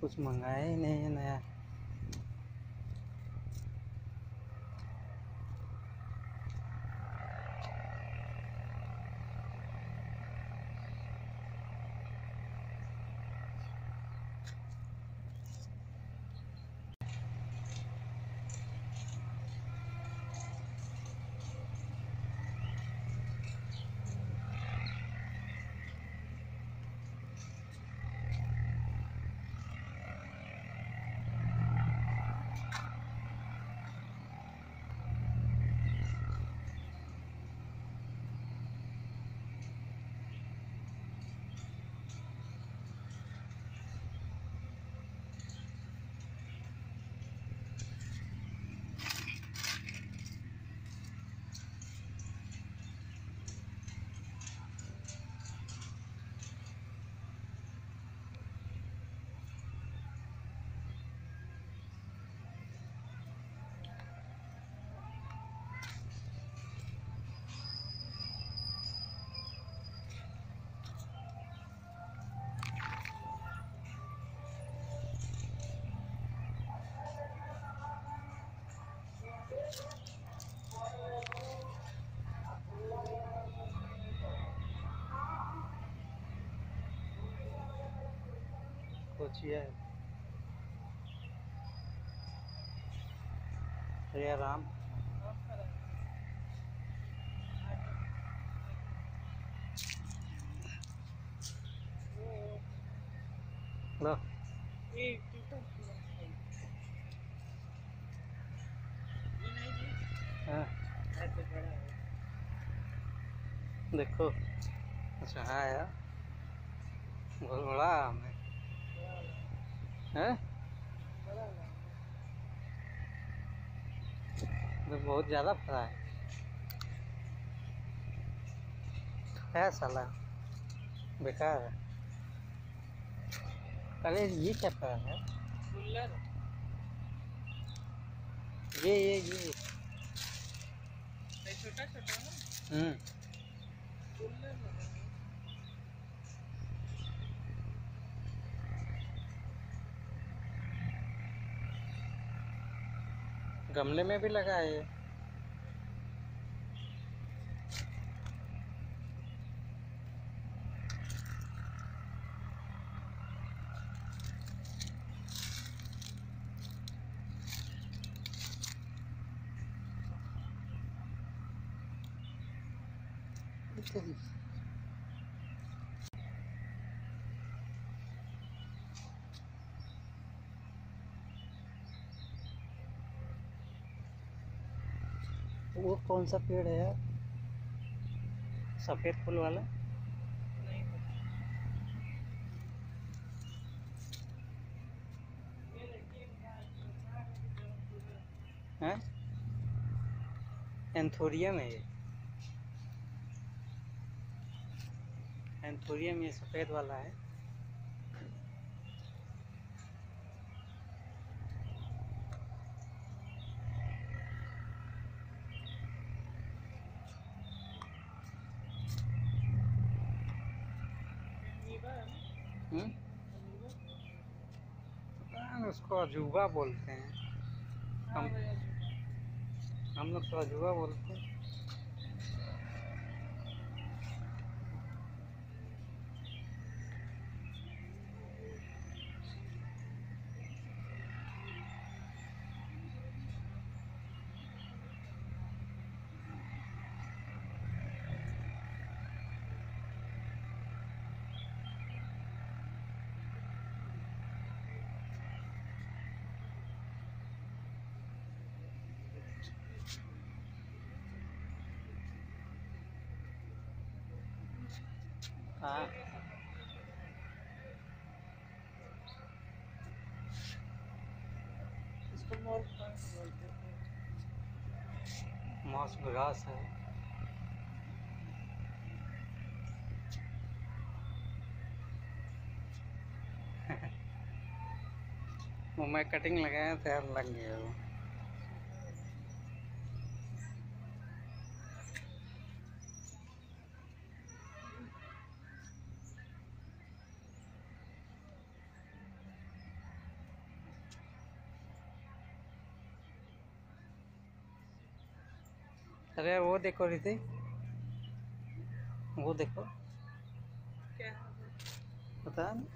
कुछ मंगाया ही नहीं है नया। सोचिए हरे राम। लो। हाँ। देखो अच्छा हाँ यार। बड़ा आम है। हैं? तो बहुत ज़्यादा फरा है। है साला बेकार है। अरे ये क्या फरा है? ये ये ये। छोटा छोटा हम्म। गमले में भी लगा है ये। वो कौन सा पेड़ है यार? सफ़ेद फूल वाला? है? एंथोरियम है ये। एंथोरियम ये सफ़ेद वाला है हम्म पता नहीं, उसको अजूबा बोलते हैं। हम हम लोग तो अजूबा बोलते हैं। हाँ। घास है? वो मैं कटिंग लगाया था यार लग गया वो। अरे वो देखो रिति वो देखो। क्या? पता नहीं।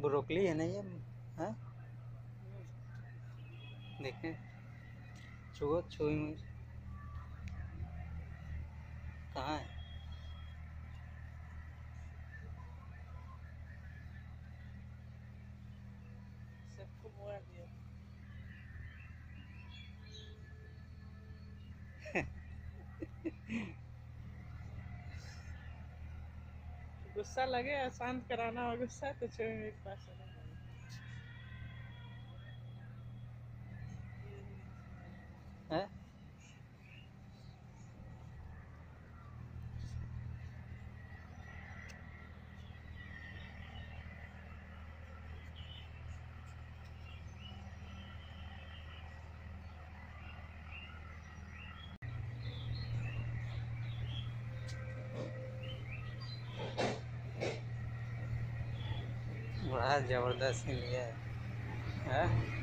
ब्रोकली है ना ये? हाँ? देखें। छुओ छुई मुझे। कहाँ है? सबको मुआ दिया। गुस्सा लगे शांत कराना हो गुस्सा तो छः मिनट पास हैं बड़ा ज़बरदस्त सीन लिया है हैं?